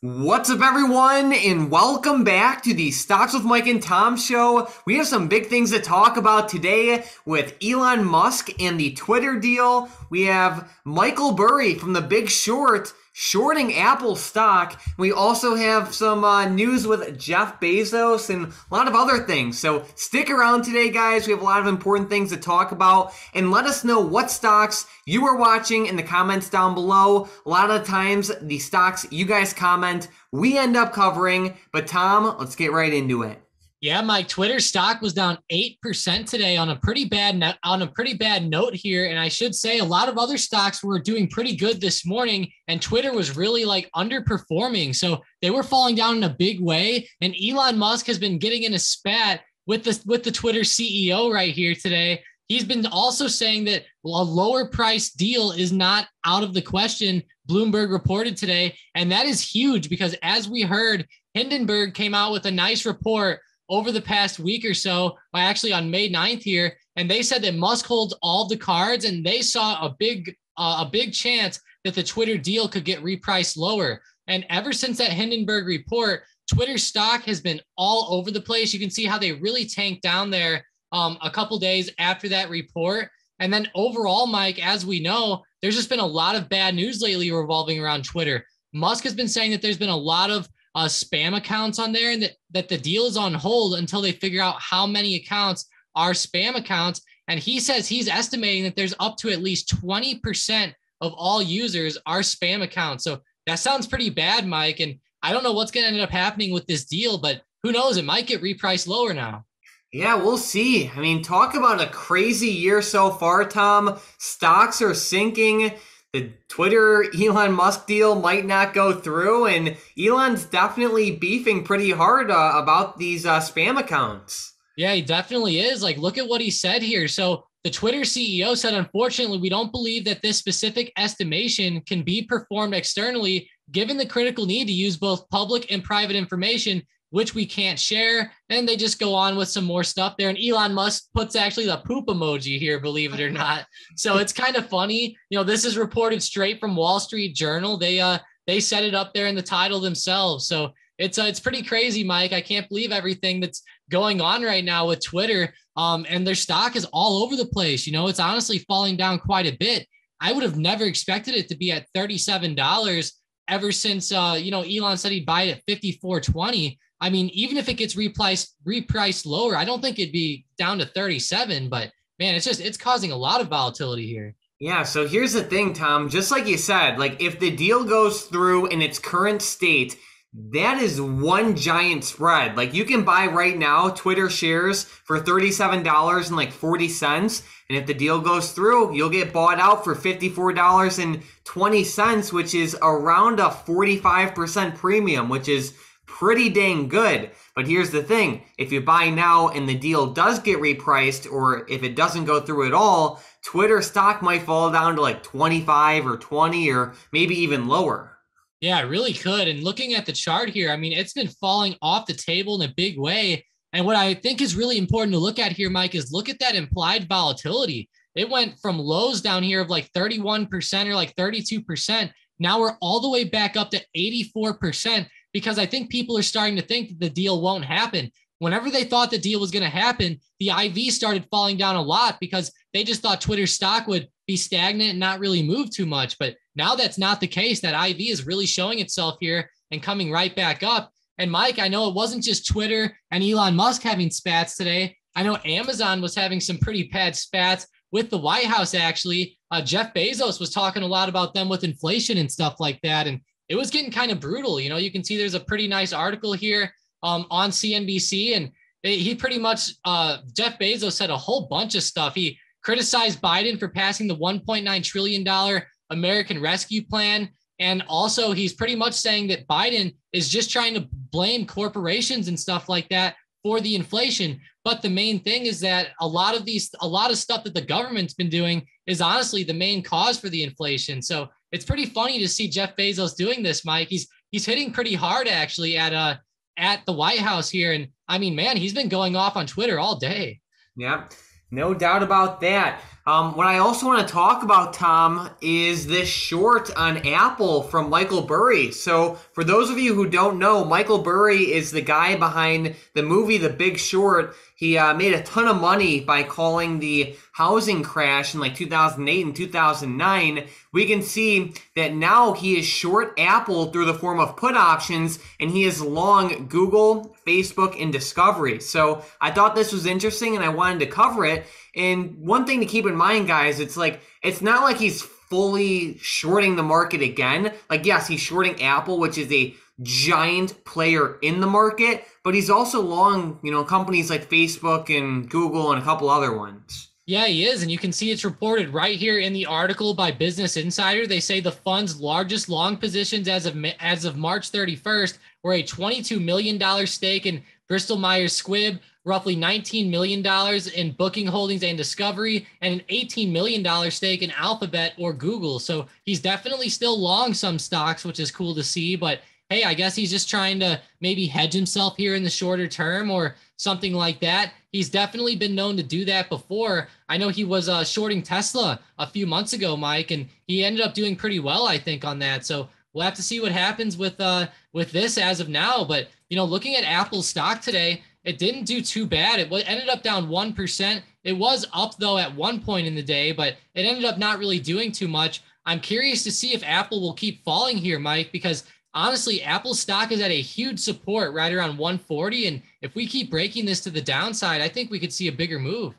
What's up, everyone, and welcome back to the Stocks with Mike and Tom show. We have some big things to talk about today with Elon Musk and the Twitter deal. We have Michael Burry from The Big Short shorting Apple stock. We also have some uh, news with Jeff Bezos and a lot of other things. So stick around today, guys. We have a lot of important things to talk about. And let us know what stocks you are watching in the comments down below. A lot of times, the stocks you guys comment, we end up covering. But Tom, let's get right into it. Yeah, my Twitter stock was down 8% today on a pretty bad no- on a pretty bad note here and I should say a lot of other stocks were doing pretty good this morning and Twitter was really like underperforming. So they were falling down in a big way and Elon Musk has been getting in a spat with the with the Twitter CEO right here today. He's been also saying that a lower price deal is not out of the question. Bloomberg reported today and that is huge because as we heard Hindenburg came out with a nice report over the past week or so, actually on May 9th here, and they said that Musk holds all the cards, and they saw a big uh, a big chance that the Twitter deal could get repriced lower. And ever since that Hindenburg report, Twitter stock has been all over the place. You can see how they really tanked down there um, a couple days after that report. And then overall, Mike, as we know, there's just been a lot of bad news lately revolving around Twitter. Musk has been saying that there's been a lot of uh, spam accounts on there and that, that the deal is on hold until they figure out how many accounts are spam accounts. And he says he's estimating that there's up to at least 20% of all users are spam accounts. So that sounds pretty bad, Mike. And I don't know what's going to end up happening with this deal, but who knows? It might get repriced lower now. Yeah, we'll see. I mean, talk about a crazy year so far, Tom. Stocks are sinking the Twitter Elon Musk deal might not go through, and Elon's definitely beefing pretty hard uh, about these uh, spam accounts. Yeah, he definitely is. Like, look at what he said here. So, the Twitter CEO said, unfortunately, we don't believe that this specific estimation can be performed externally, given the critical need to use both public and private information which we can't share. And they just go on with some more stuff there. And Elon Musk puts actually the poop emoji here, believe it or not. So it's kind of funny. You know, this is reported straight from Wall Street Journal. They uh they set it up there in the title themselves. So it's uh, it's pretty crazy, Mike. I can't believe everything that's going on right now with Twitter. Um, and their stock is all over the place. You know, it's honestly falling down quite a bit. I would have never expected it to be at $37 ever since uh, you know, Elon said he'd buy it at 54.20. I mean, even if it gets repriced repriced lower, I don't think it'd be down to 37. But man, it's just it's causing a lot of volatility here. Yeah, so here's the thing, Tom. Just like you said, like if the deal goes through in its current state, that is one giant spread. Like you can buy right now Twitter shares for $37 and like 40 cents. And if the deal goes through, you'll get bought out for $54.20, which is around a 45% premium, which is pretty dang good. But here's the thing if you buy now and the deal does get repriced, or if it doesn't go through at all, Twitter stock might fall down to like 25 or 20 or maybe even lower. Yeah, it really could. And looking at the chart here, I mean, it's been falling off the table in a big way. And what I think is really important to look at here, Mike, is look at that implied volatility. It went from lows down here of like 31% or like 32%. Now we're all the way back up to 84% because I think people are starting to think that the deal won't happen. Whenever they thought the deal was going to happen, the IV started falling down a lot because they just thought Twitter stock would be stagnant and not really move too much. But now that's not the case. That IV is really showing itself here and coming right back up. And Mike, I know it wasn't just Twitter and Elon Musk having spats today. I know Amazon was having some pretty bad spats with the White House, actually. Uh, Jeff Bezos was talking a lot about them with inflation and stuff like that. And it was getting kind of brutal. You know, you can see there's a pretty nice article here um, on CNBC, and he pretty much uh, Jeff Bezos said a whole bunch of stuff. He criticized Biden for passing the 1.9 trillion dollar American Rescue Plan, and also he's pretty much saying that Biden is just trying to blame corporations and stuff like that for the inflation. But the main thing is that a lot of these, a lot of stuff that the government's been doing is honestly the main cause for the inflation. So it's pretty funny to see Jeff Bezos doing this, Mike. He's he's hitting pretty hard actually at uh at the White House here, and I mean, man, he's been going off on Twitter all day. Yeah, no doubt about that. Um, what I also want to talk about, Tom, is this short on Apple from Michael Burry. So, for those of you who don't know, Michael Burry is the guy behind the movie The Big Short. He uh, made a ton of money by calling the housing crash in like 2008 and 2009. We can see that now he is short Apple through the form of put options, and he is long Google, Facebook, and Discovery. So, I thought this was interesting and I wanted to cover it. And one thing to keep in mind, guys, it's like it's not like he's fully shorting the market again. Like, yes, he's shorting Apple, which is a giant player in the market, but he's also long, you know, companies like Facebook and Google and a couple other ones. Yeah, he is. And you can see it's reported right here in the article by Business Insider. They say the fund's largest long positions as of as of March 31st were a $22 million stake in Bristol Myers Squibb, roughly $19 million in booking holdings and discovery, and an $18 million stake in Alphabet or Google. So he's definitely still long some stocks, which is cool to see. But hey, I guess he's just trying to maybe hedge himself here in the shorter term or something like that. He's definitely been known to do that before. I know he was uh, shorting Tesla a few months ago, Mike, and he ended up doing pretty well, I think, on that. So we'll have to see what happens with uh, with this as of now. But you know, looking at Apple's stock today, it didn't do too bad. It ended up down 1%. It was up though at one point in the day, but it ended up not really doing too much. I'm curious to see if Apple will keep falling here, Mike, because honestly, Apple stock is at a huge support right around 140. And if we keep breaking this to the downside, I think we could see a bigger move.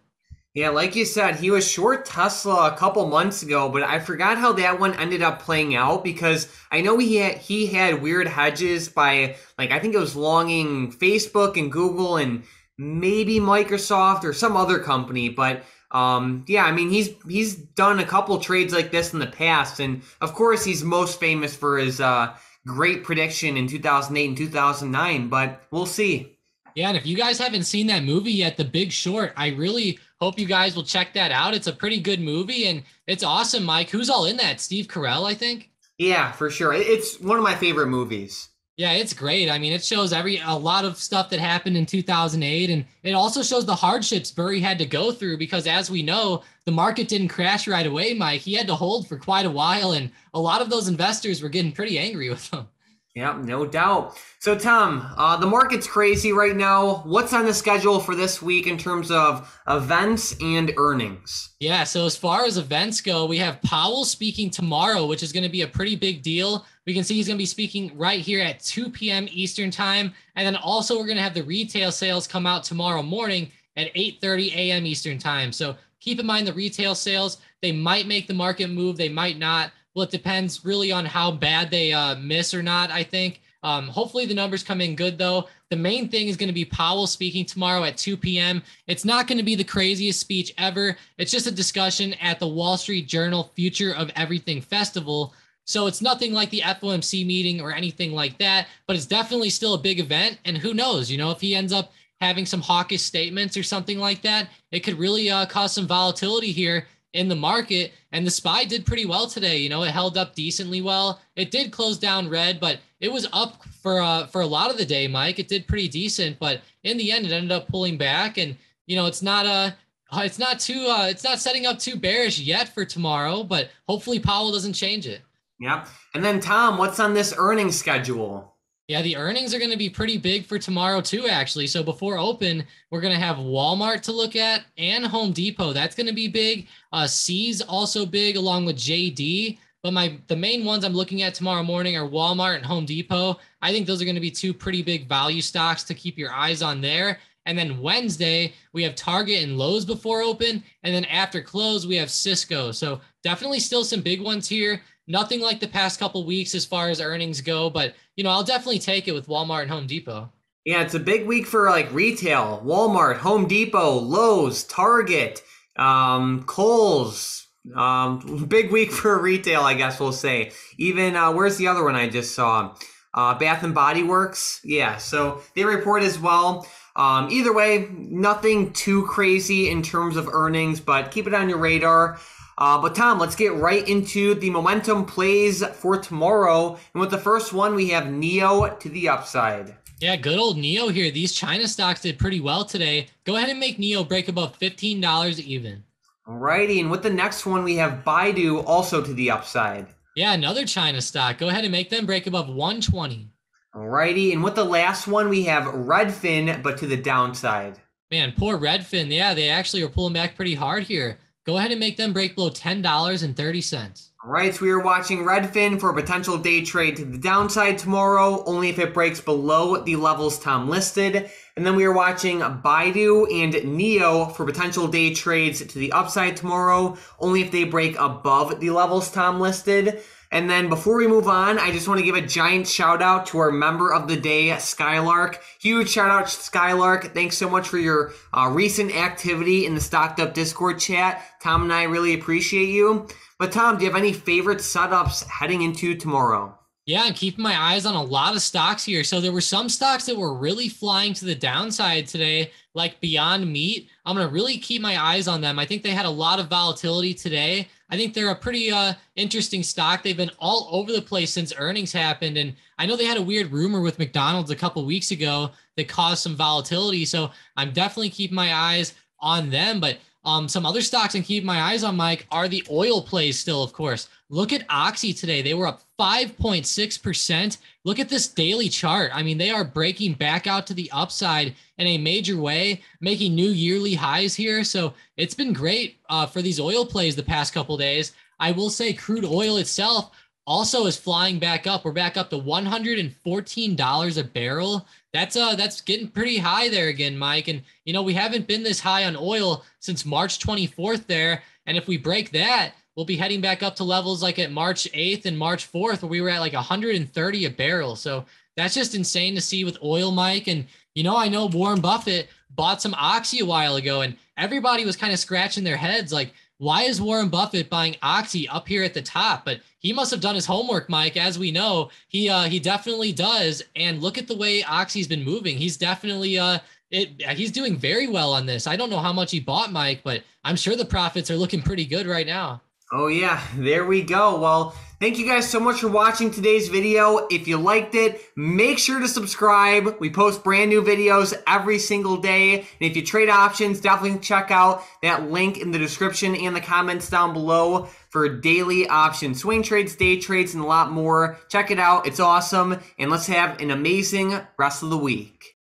Yeah, like you said, he was short Tesla a couple months ago, but I forgot how that one ended up playing out because I know he had he had weird hedges by like I think it was longing Facebook and Google and maybe Microsoft or some other company, but um, yeah, I mean he's he's done a couple trades like this in the past, and of course he's most famous for his uh, great prediction in 2008 and 2009. But we'll see. Yeah, and if you guys haven't seen that movie yet, The Big Short, I really Hope you guys will check that out. It's a pretty good movie and it's awesome, Mike. Who's all in that? Steve Carell, I think. Yeah, for sure. It's one of my favorite movies. Yeah, it's great. I mean, it shows every a lot of stuff that happened in 2008 and it also shows the hardships Burry had to go through because as we know, the market didn't crash right away, Mike. He had to hold for quite a while and a lot of those investors were getting pretty angry with him. Yeah, no doubt. So, Tom, uh, the market's crazy right now. What's on the schedule for this week in terms of events and earnings? Yeah, so as far as events go, we have Powell speaking tomorrow, which is going to be a pretty big deal. We can see he's going to be speaking right here at 2 p.m. Eastern Time. And then also, we're going to have the retail sales come out tomorrow morning at 8:30 a.m. Eastern Time. So keep in mind the retail sales, they might make the market move, they might not. Well, it depends really on how bad they uh, miss or not, I think. Um, hopefully the numbers come in good though. The main thing is going to be Powell speaking tomorrow at 2 p.m. It's not going to be the craziest speech ever. It's just a discussion at the Wall Street Journal Future of Everything Festival. So it's nothing like the FOMC meeting or anything like that, but it's definitely still a big event. And who knows, you know, if he ends up having some hawkish statements or something like that, it could really uh, cause some volatility here in the market. And the SPY did pretty well today. You know, it held up decently well. It did close down red, but it was up for uh, for a lot of the day, Mike. It did pretty decent, but in the end, it ended up pulling back. And you know, it's not a uh, it's not too uh, it's not setting up too bearish yet for tomorrow, but hopefully Powell doesn't change it. Yeah. And then Tom, what's on this earnings schedule? Yeah, the earnings are going to be pretty big for tomorrow too, actually. So before open, we're going to have Walmart to look at and Home Depot. That's going to be big. Uh, Sea's also big, along with JD. But my the main ones I'm looking at tomorrow morning are Walmart and Home Depot. I think those are going to be two pretty big value stocks to keep your eyes on there. And then Wednesday, we have Target and Lowe's before open. And then after close, we have Cisco. So definitely still some big ones here. Nothing like the past couple weeks as far as earnings go, but you know, I'll definitely take it with Walmart and Home Depot. Yeah, it's a big week for like retail. Walmart, Home Depot, Lowe's, Target, um, Kohl's. Um, big week for retail, I guess we'll say. Even uh, where's the other one I just saw? Uh, Bath and Body Works. Yeah, so they report as well. Um, either way, nothing too crazy in terms of earnings, but keep it on your radar. Uh, but Tom, let's get right into the momentum plays for tomorrow. And with the first one, we have NIO to the upside. Yeah, good old NIO here. These China stocks did pretty well today. Go ahead and make NIO break above $15 even. Alrighty, and with the next one, we have Baidu also to the upside. Yeah, another China stock. Go ahead and make them break above 120. Alrighty, and with the last one, we have Redfin, but to the downside. Man, poor Redfin. Yeah, they actually are pulling back pretty hard here. Go ahead and make them break below $10.30. All right, so we are watching Redfin for a potential day trade to the downside tomorrow, only if it breaks below the levels Tom listed. And then we are watching Baidu and NIO for potential day trades to the upside tomorrow, only if they break above the levels Tom listed. And then before we move on, I just want to give a giant shout out to our member of the day, Skylark. Huge shout out Skylark. Thanks so much for your uh, recent activity in the Stocked Up Discord chat. Tom and I really appreciate you. But Tom, do you have any favorite setups heading into tomorrow? Yeah, I'm keeping my eyes on a lot of stocks here. So there were some stocks that were really flying to the downside today, like Beyond Meat. I'm going to really keep my eyes on them. I think they had a lot of volatility today. I think they're a pretty uh, interesting stock. They've been all over the place since earnings happened. And I know they had a weird rumor with McDonald's a couple weeks ago that caused some volatility. So I'm definitely keeping my eyes on them. But um, some other stocks and keep my eyes on, Mike, are the oil plays still, of course. Look at Oxy today. They were up 5.6%. Look at this daily chart. I mean, they are breaking back out to the upside in a major way, making new yearly highs here. So it's been great uh, for these oil plays the past couple days. I will say crude oil itself also is flying back up. We're back up to $114 a barrel. That's uh that's getting pretty high there again, Mike. And you know, we haven't been this high on oil since March 24th there. And if we break that, we'll be heading back up to levels like at March 8th and March 4th, where we were at like 130 a barrel. So that's just insane to see with oil, Mike. And you know, I know Warren Buffett bought some Oxy a while ago, and everybody was kind of scratching their heads like, why is Warren Buffett buying Oxy up here at the top? But he must have done his homework, Mike. As we know, he uh, he definitely does. And look at the way Oxy's been moving. He's definitely uh, it, he's doing very well on this. I don't know how much he bought, Mike, but I'm sure the profits are looking pretty good right now. Oh yeah, there we go. Well, thank you guys so much for watching today's video. If you liked it, make sure to subscribe. We post brand new videos every single day. And if you trade options, definitely check out that link in the description and the comments down below for daily options, swing trades, day trades, and a lot more. Check it out. It's awesome. And let's have an amazing rest of the week.